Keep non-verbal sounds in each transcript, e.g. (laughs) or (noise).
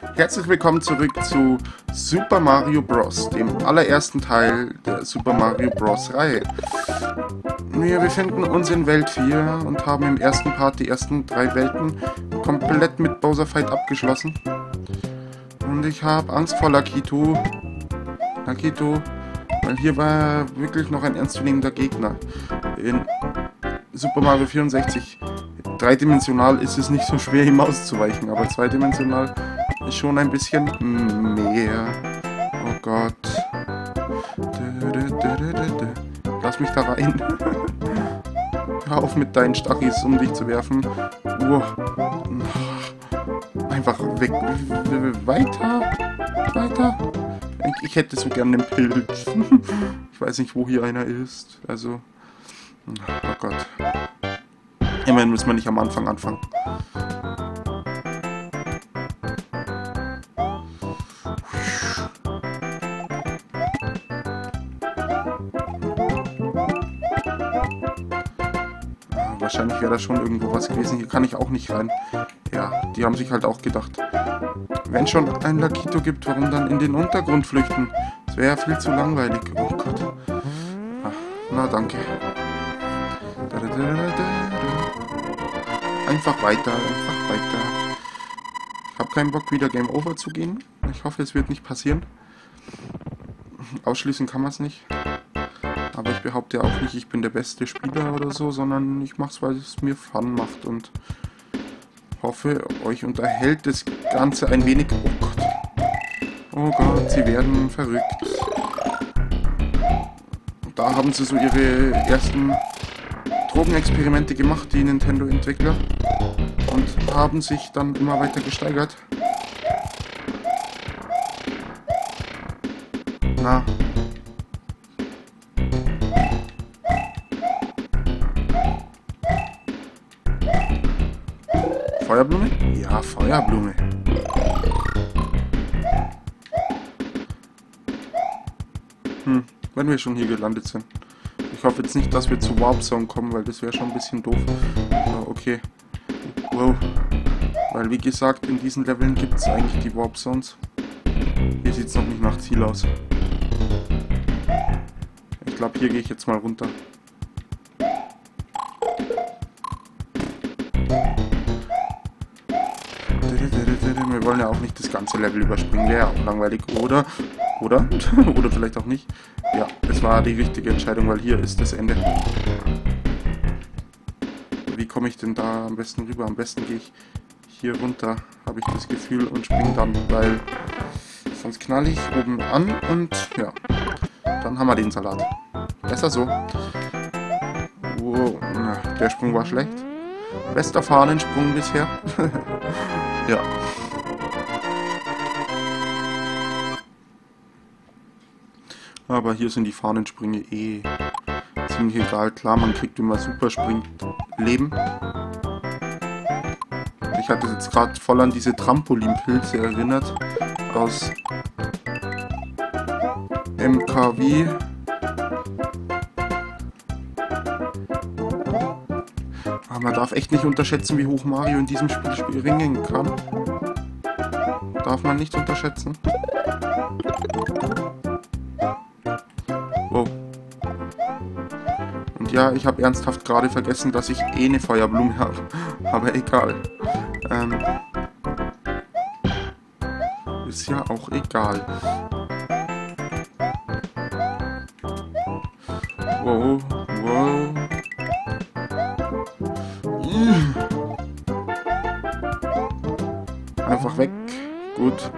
Herzlich willkommen zurück zu Super Mario Bros., dem allerersten Teil der Super Mario Bros. Reihe. Wir befinden uns in Welt 4 und haben im ersten Part die ersten drei Welten komplett mit Bowser Fight abgeschlossen. Und ich habe Angst vor Lakito. Lakito, weil hier war wirklich noch ein ernstzunehmender Gegner. In Super Mario 64 dreidimensional ist es nicht so schwer, ihm auszuweichen, aber zweidimensional schon ein bisschen mehr. Oh Gott. Lass mich da rein. Hör auf mit deinen Stachis, um dich zu werfen. Einfach weg. Weiter. Weiter. Ich hätte so gerne einen Pilz. (laughs) Ich weiß nicht, wo hier einer ist. Also. Oh Gott. Immerhin müssen wir nicht am Anfang anfangen. Wahrscheinlich wäre da schon irgendwo was gewesen. Hier kann ich auch nicht rein. Ja, die haben sich halt auch gedacht. Wenn schon ein Lakito gibt, warum dann in den Untergrund flüchten? Das wäre ja viel zu langweilig. Oh Gott. Ach, na danke. Einfach weiter, einfach weiter. Ich habe keinen Bock, wieder Game Over zu gehen. Ich hoffe, es wird nicht passieren. Ausschließen kann man es nicht. Aber ich behaupte auch nicht, ich bin der beste Spieler oder so, sondern ich mache es, weil es mir Fun macht und hoffe, euch unterhält das Ganze ein wenig. Oh Gott. Oh Gott, sie werden verrückt. Da haben sie so ihre ersten Drogenexperimente gemacht, die Nintendo-Entwickler. Und haben sich dann immer weiter gesteigert. Na, Feuerblume? Ja, Feuerblume. Hm, wenn wir schon hier gelandet sind. Ich hoffe jetzt nicht, dass wir zu Warp Zone kommen, weil das wäre schon ein bisschen doof. Aber okay. Wow. Weil wie gesagt, in diesen Leveln gibt es eigentlich die Warp Zones. Hier sieht es noch nicht nach Ziel aus. Ich glaube, hier gehe ich jetzt mal runter. Wollen ja auch nicht das ganze Level überspringen, wäre ja auch langweilig. Oder, oder, (laughs) oder vielleicht auch nicht. Ja, es war die richtige Entscheidung, weil hier ist das Ende. Wie komme ich denn da am besten rüber? Am besten gehe ich hier runter, habe ich das Gefühl, und springe dann, weil sonst knall ich oben an und ja, dann haben wir den Salat. Besser so. Wow, der Sprung war schlecht. Bester Fahnensprung bisher. (laughs) ja. Aber hier sind die Fahnensprünge eh ziemlich egal. Klar, man kriegt immer super Springleben. Ich hatte jetzt gerade voll an diese Trampolinpilze erinnert. Aus MKW. Aber man darf echt nicht unterschätzen, wie hoch Mario in diesem Spiel springen kann. Darf man nicht unterschätzen. Ja, ich habe ernsthaft gerade vergessen, dass ich eh eine Feuerblume habe. Aber egal. Ähm, ist ja auch egal. Wow, wow. Einfach weg. Gut.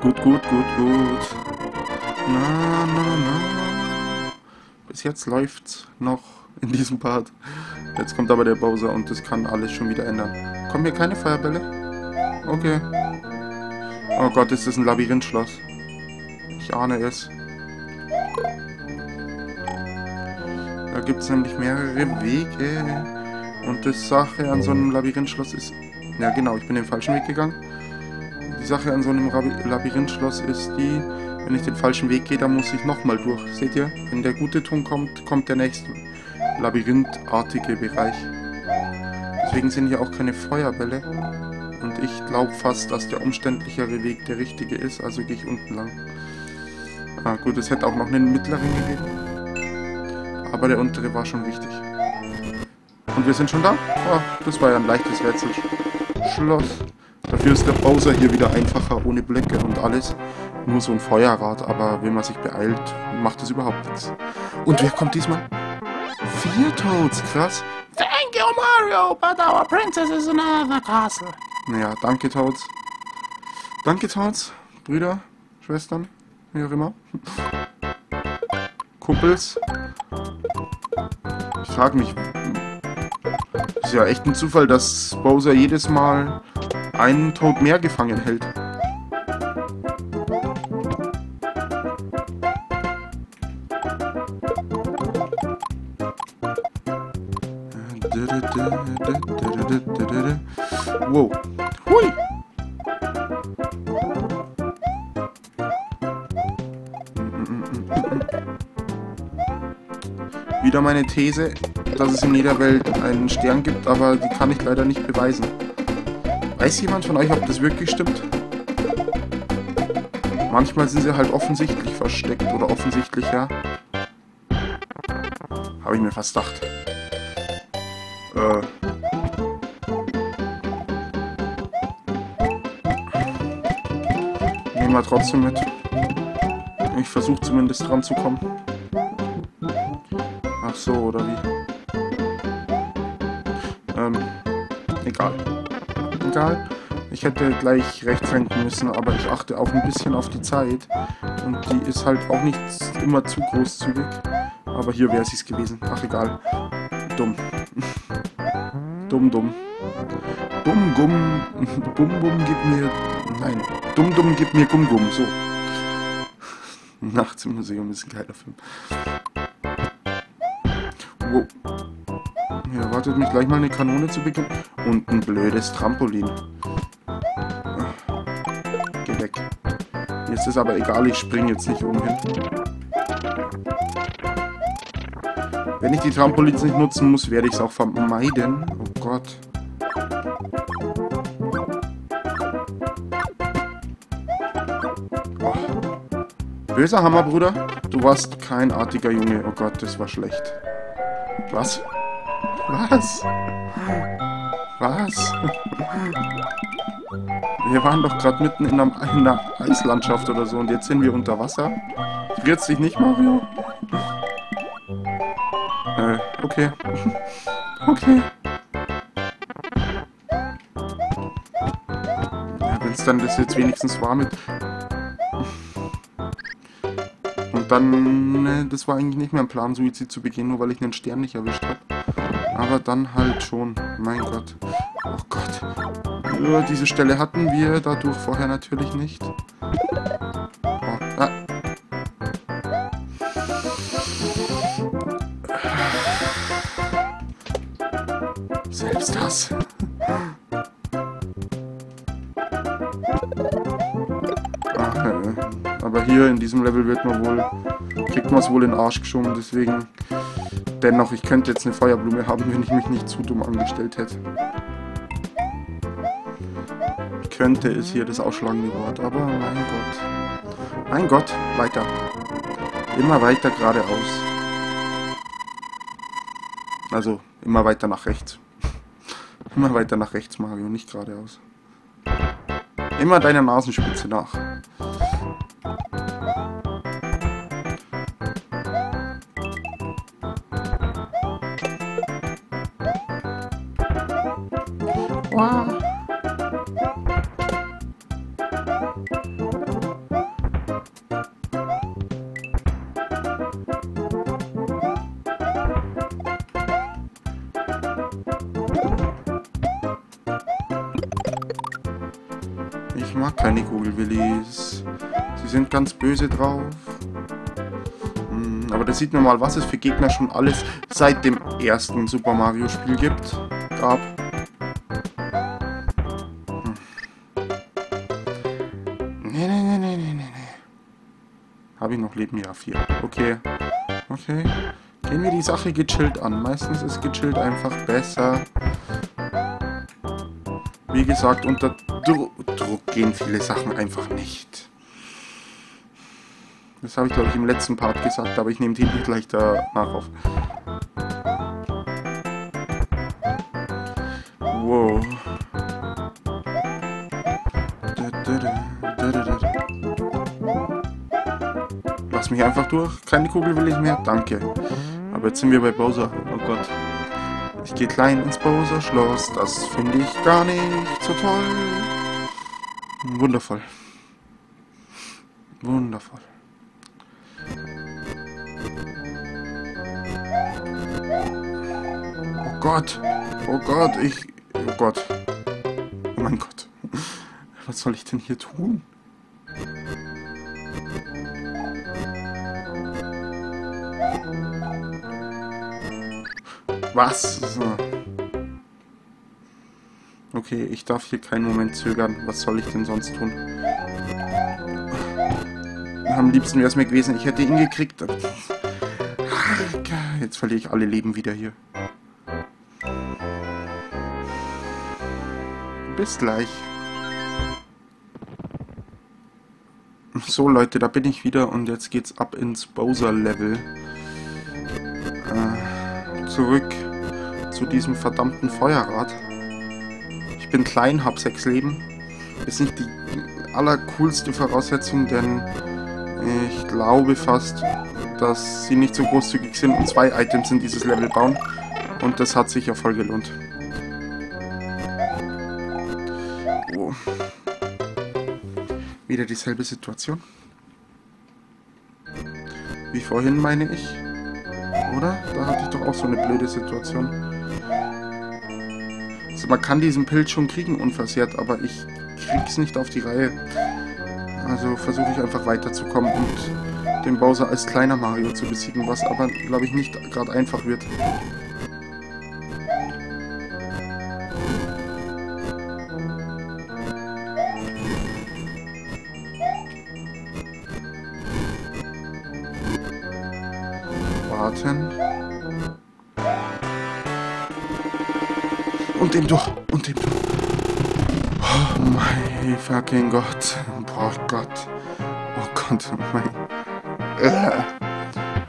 Gut, gut, gut, gut. Na, na, na. Bis jetzt läuft's noch in diesem Part. Jetzt kommt aber der Bowser und das kann alles schon wieder ändern. Kommen hier keine Feuerbälle? Okay. Oh Gott, ist das ein Labyrinthschloss. Ich ahne es. Da gibt es nämlich mehrere Wege. Und die Sache an so einem Labyrinthschloss ist... Ja genau, ich bin den falschen Weg gegangen. Die Sache an so einem Labyrinthschloss ist die, wenn ich den falschen Weg gehe, dann muss ich nochmal durch. Seht ihr? Wenn der gute Ton kommt, kommt der nächste labyrinthartige Bereich. Deswegen sind hier auch keine Feuerbälle. Und ich glaube fast, dass der umständlichere Weg der richtige ist, also gehe ich unten lang. Ah gut, es hätte auch noch einen mittleren gegeben. Aber der untere war schon wichtig. Und wir sind schon da? Oh, das war ja ein leichtes Rätsel. Schloss. Dafür ist der Bowser hier wieder einfacher, ohne Blöcke und alles. Nur so ein Feuerrad, aber wenn man sich beeilt, macht das überhaupt nichts. Und wer kommt diesmal? Vier Toads, krass. Thank you, Mario, but our princess is in another castle. Naja, danke Toads. Danke Toads, Brüder, Schwestern, wie auch immer. Kumpels. Ich frage mich, ist ja echt ein Zufall, dass Bowser jedes Mal einen Toad mehr gefangen hält. Wieder meine These, dass es in jeder Welt einen Stern gibt, aber die kann ich leider nicht beweisen. Weiß jemand von euch, ob das wirklich stimmt? Manchmal sind sie halt offensichtlich versteckt oder offensichtlicher. Habe ich mir fast gedacht. Äh. Nehmen wir trotzdem mit. Ich versuche zumindest dran zu kommen. So, oder wie? Ähm, egal. Egal. Ich hätte gleich rechts lenken müssen, aber ich achte auch ein bisschen auf die Zeit. Und die ist halt auch nicht immer zu großzügig. Aber hier wäre es gewesen. Ach, egal. Dumm. (laughs) dumm, dumm. Dumm, gumm. (laughs) Bum, bum, gib mir... Nein. Dumm, dumm, gib mir Gumm, gumm. So. (laughs) Nachts im Museum ist ein geiler Film. Wow. Hier erwartet mich gleich mal eine Kanone zu beginnen. Und ein blödes Trampolin. Geh weg. Jetzt ist aber egal, ich springe jetzt nicht oben hin. Wenn ich die Trampolins nicht nutzen muss, werde ich es auch vermeiden. Oh Gott. Oh. Böser Hammer, Bruder. Du warst kein artiger Junge. Oh Gott, das war schlecht. Was? Was? Was? Wir waren doch gerade mitten in einer, in einer, Eislandschaft oder so und jetzt sind wir unter Wasser. Friert's dich nicht, Mario? Äh, okay. (laughs) okay. Ja, wenn's dann das jetzt wenigstens war mit... dann, ne, das war eigentlich nicht mehr ein Plan, Suizid zu begehen, nur weil ich einen Stern nicht erwischt habe. Aber dann halt schon. Mein Gott. Oh Gott. Ja, diese Stelle hatten wir dadurch vorher natürlich nicht. Oh, ah. Selbsthass. Ach, äh. Aber hier in diesem Level wird man wohl, kriegt man es wohl in den Arsch geschoben, deswegen dennoch, ich könnte jetzt eine Feuerblume haben, wenn ich mich nicht zu dumm angestellt hätte. Könnte ist hier das ausschlagende Wort, aber mein Gott. Mein Gott, weiter. Immer weiter geradeaus. Also, immer weiter nach rechts. (laughs) immer weiter nach rechts, Mario, nicht geradeaus. Immer deiner Nasenspitze nach. Wow. Ich mag keine Kugelwillis. Sie sind ganz böse drauf. Hm, aber da sieht man mal, was es für Gegner schon alles seit dem ersten Super Mario Spiel gibt. Gab. Noch Leben? Ja, vier. Okay. Okay. Gehen wir die Sache gechillt an. Meistens ist gechillt einfach besser. Wie gesagt, unter Dru Druck gehen viele Sachen einfach nicht. Das habe ich, glaube ich, im letzten Part gesagt, aber ich nehme den gleich danach auf. Mich einfach durch. Keine Kugel will ich mehr. Danke. Aber jetzt sind wir bei Bowser. Oh Gott. Ich gehe klein ins Bowser Schloss. Das finde ich gar nicht so toll. Wundervoll. Wundervoll. Oh Gott. Oh Gott. Ich. Oh Gott. Oh mein Gott. Was soll ich denn hier tun? Was? Okay, ich darf hier keinen Moment zögern. Was soll ich denn sonst tun? Am liebsten wäre es mir gewesen, ich hätte ihn gekriegt. Jetzt verliere ich alle Leben wieder hier. Bis gleich. So Leute, da bin ich wieder und jetzt geht's ab ins Bowser-Level. Äh, zurück zu diesem verdammten Feuerrad. Ich bin klein, hab sechs Leben. Ist nicht die allercoolste Voraussetzung, denn ich glaube fast, dass sie nicht so großzügig sind und zwei Items in dieses Level bauen. Und das hat sich ja voll gelohnt. Oh. Wieder dieselbe Situation. Wie vorhin, meine ich. Oder? Da hatte ich doch auch so eine blöde Situation. Also man kann diesen Pilz schon kriegen unversehrt, aber ich krieg's nicht auf die Reihe. Also versuche ich einfach weiterzukommen und den Bowser als kleiner Mario zu besiegen, was aber, glaube ich, nicht gerade einfach wird. Fucking Gott. Oh Gott. Oh Gott. Mein.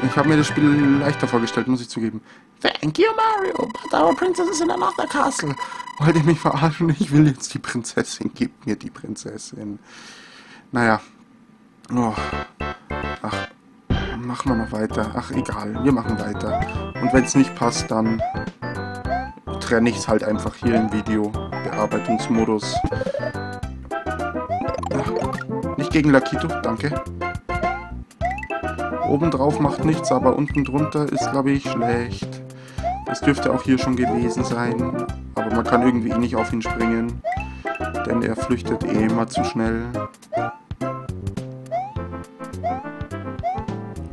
Ich habe mir das Spiel leichter vorgestellt, muss ich zugeben. Thank you, Mario, but our princess is in another castle. Wollt ihr mich verarschen? Ich will jetzt die Prinzessin. Gib mir die Prinzessin. Naja. Oh. Ach. Machen wir noch weiter. Ach, egal. Wir machen weiter. Und wenn es nicht passt, dann trenne ich es halt einfach hier im Video. Bearbeitungsmodus. Nicht gegen Lakito, danke. Obendrauf macht nichts, aber unten drunter ist, glaube ich, schlecht. Das dürfte auch hier schon gewesen sein. Aber man kann irgendwie nicht auf ihn springen. Denn er flüchtet eh immer zu schnell.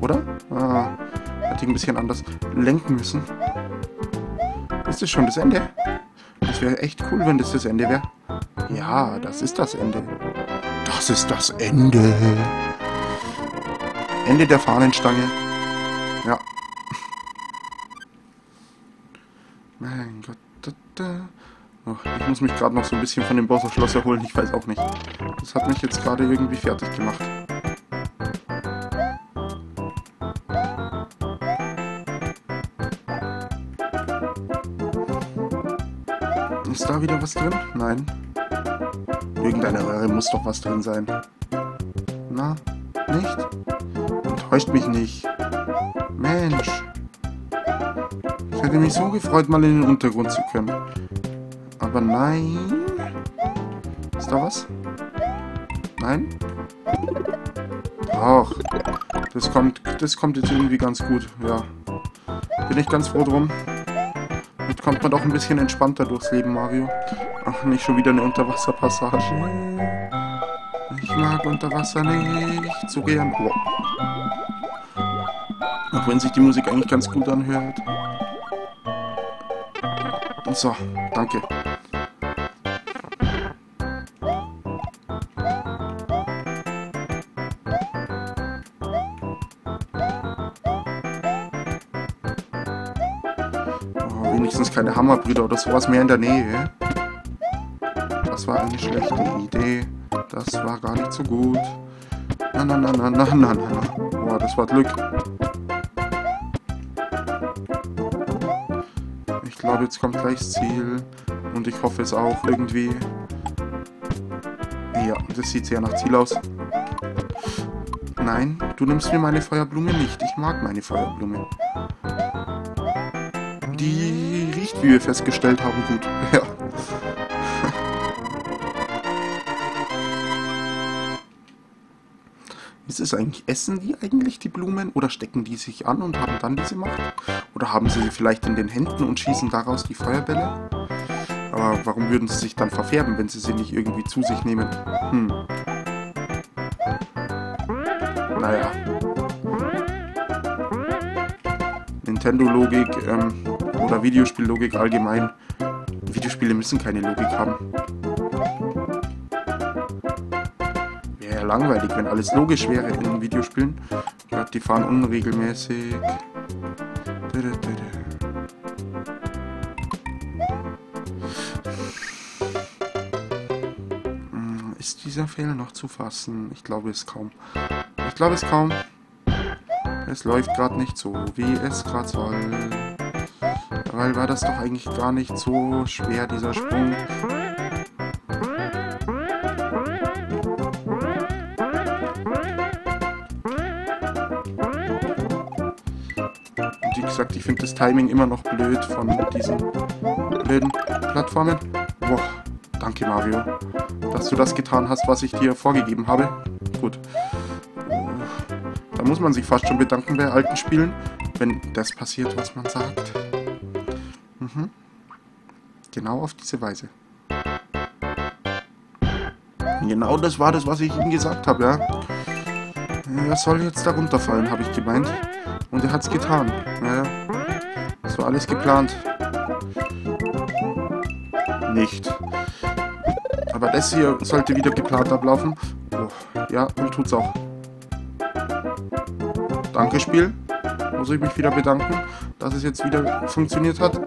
Oder? Ah, hätte ich ein bisschen anders lenken müssen. Ist das schon das Ende? Das wäre echt cool, wenn das das Ende wäre. Ja, das ist das Ende. Das ist das Ende. Ende der Fahnenstange. Ja. Mein Gott. Da, da. Oh, ich muss mich gerade noch so ein bisschen von dem Bowser Schloss erholen. Ich weiß auch nicht. Das hat mich jetzt gerade irgendwie fertig gemacht. Ist da wieder was drin? Nein. Irgendeine Röhre muss doch was drin sein. Na, nicht? Enttäuscht mich nicht. Mensch. Ich hätte mich so gefreut, mal in den Untergrund zu können. Aber nein. Ist da was? Nein? Ach, das kommt, das kommt jetzt irgendwie ganz gut, ja. Bin ich ganz froh drum. Jetzt kommt man doch ein bisschen entspannter durchs Leben, Mario. Ach, nicht schon wieder eine Unterwasserpassage. Ich mag Unterwasser nicht so gern. Oh. Auch wenn sich die Musik eigentlich ganz gut anhört. So, danke. wenigstens keine Hammerbrüder oder sowas mehr in der Nähe. Das war eine schlechte Idee. Das war gar nicht so gut. Na, na, na, na, na, na, na. Boah, das war Glück. Ich glaube, jetzt kommt gleich das Ziel. Und ich hoffe es auch irgendwie. Ja, das sieht sehr nach Ziel aus. Nein, du nimmst mir meine Feuerblume nicht. Ich mag meine Feuerblume. Die riecht, wie wir festgestellt haben, gut. (laughs) Ja. Ist es eigentlich, essen die eigentlich die Blumen oder stecken die sich an und haben dann diese Macht? Oder haben sie sie vielleicht in den Händen und schießen daraus die Feuerbälle? Aber warum würden sie sich dann verfärben, wenn sie sie nicht irgendwie zu sich nehmen? Hm. Naja. Nintendo-Logik ähm, oder Videospiellogik allgemein. Videospiele müssen keine Logik haben. Langweilig, wenn alles logisch wäre in Videospielen. Gott, die fahren unregelmäßig. Hm, ist dieser Fehler noch zu fassen? Ich glaube es kaum. Ich glaube es kaum. Es läuft gerade nicht so, wie es gerade soll. Weil war das doch eigentlich gar nicht so schwer, dieser Sprung. Finde das Timing immer noch blöd von diesen blöden Plattformen. Boah, danke Mario, dass du das getan hast, was ich dir vorgegeben habe. Gut. Da muss man sich fast schon bedanken bei alten Spielen, wenn das passiert, was man sagt. Mhm. Genau auf diese Weise. Genau das war das, was ich ihm gesagt habe, ja. Er soll jetzt da runterfallen, habe ich gemeint. Und er hat's getan. Ja, war alles geplant. Nicht. Aber das hier sollte wieder geplant ablaufen. Oh, ja, und tut's auch. Danke, Spiel. Muss ich mich wieder bedanken, dass es jetzt wieder funktioniert hat.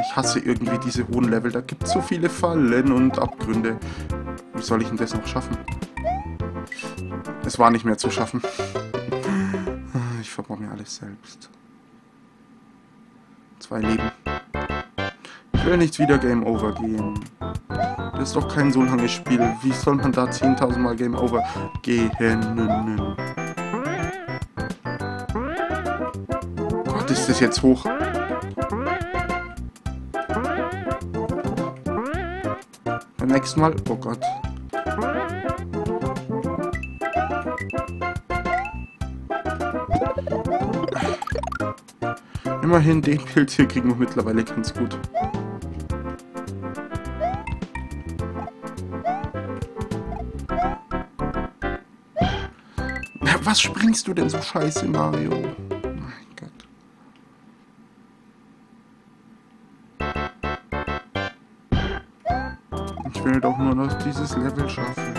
Ich hasse irgendwie diese hohen Level. Da gibt es so viele Fallen und Abgründe. Wie soll ich denn das noch schaffen? Es war nicht mehr zu schaffen. Ich verbaue mir alles selbst. Zwei Leben. Ich will nicht wieder Game Over gehen. Das ist doch kein so langes Spiel. Wie soll man da 10.000 Mal Game Over gehen? Gott, ist das jetzt hoch? Beim nächsten Mal... Oh Gott. Immerhin, den Pilz hier kriegen wir mittlerweile ganz gut. Was springst du denn so scheiße, Mario? Mein Gott. Ich will doch nur noch dieses Level schaffen.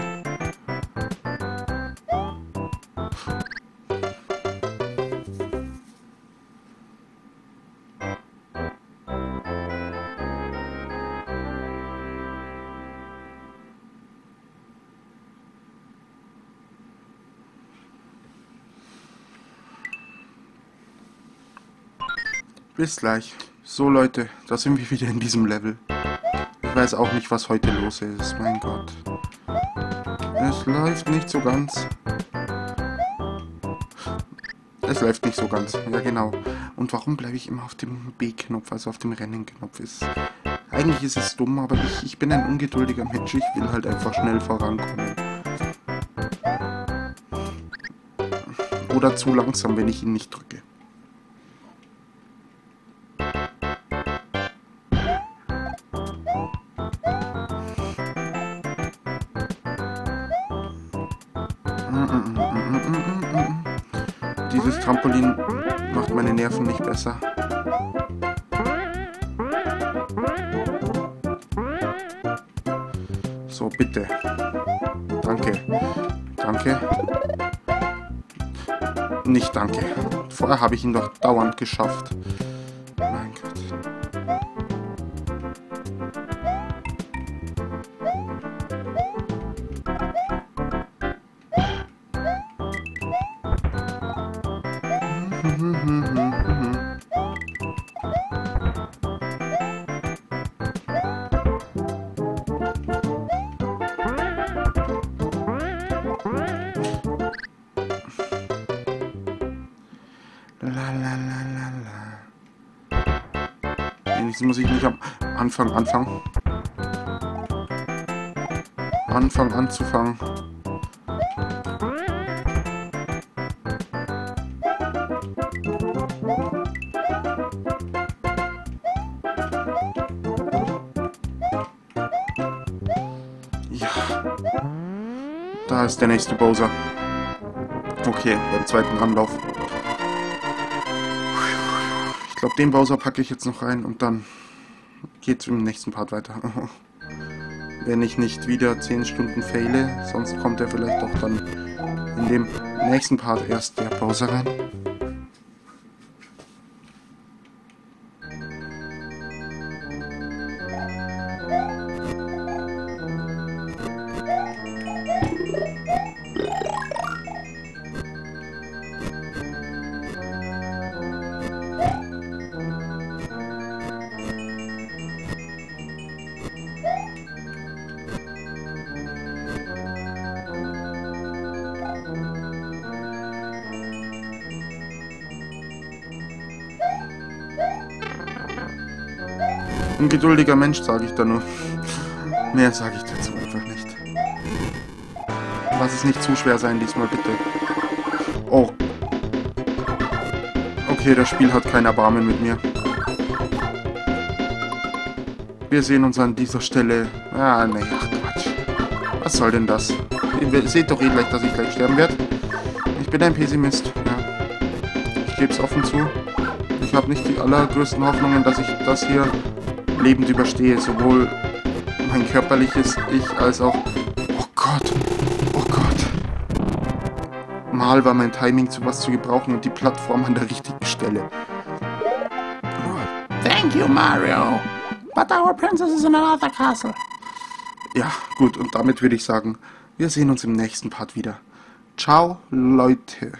Bis gleich. So Leute, da sind wir wieder in diesem Level. Ich weiß auch nicht, was heute los ist. Mein Gott. Es läuft nicht so ganz. Es läuft nicht so ganz. Ja, genau. Und warum bleibe ich immer auf dem B-Knopf, also auf dem Rennen-Knopf? Ist Eigentlich ist es dumm, aber ich, ich bin ein ungeduldiger Mensch. Ich will halt einfach schnell vorankommen. Oder zu langsam, wenn ich ihn nicht drücke. Trampolin macht meine Nerven nicht besser. So, bitte. Danke. Danke. Nicht danke. Vorher habe ich ihn doch dauernd geschafft. Anfang anfangen. Anfang anzufangen. Ja. Da ist der nächste Bowser. Okay, beim zweiten Anlauf. Ich glaube, den Bowser packe ich jetzt noch rein und dann geht's im nächsten Part weiter. (laughs) Wenn ich nicht wieder 10 Stunden faile, sonst kommt er vielleicht auch dann in dem nächsten Part erst der Bowser rein. Ungeduldiger Mensch, sage ich da nur. Mehr sage ich dazu einfach nicht. Lass es nicht zu schwer sein diesmal, bitte. Oh. Okay, das Spiel hat kein Erbarmen mit mir. Wir sehen uns an dieser Stelle. Ah, nee, ach Quatsch. Was soll denn das? Ihr seht doch eh gleich, dass ich gleich sterben werde. Ich bin ein Pessimist, ja. Ich gebe es offen zu. Ich habe nicht die allergrößten Hoffnungen, dass ich das hier lebend überstehe. Sowohl mein körperliches Ich als auch... Oh Gott. Oh Gott. Mal war mein Timing zu was zu gebrauchen und die Plattform an der richtigen Stelle. Thank you, Mario. But our princess is in another castle. Ja, gut, und damit würde ich sagen, wir sehen uns im nächsten Part wieder. Ciao, Leute.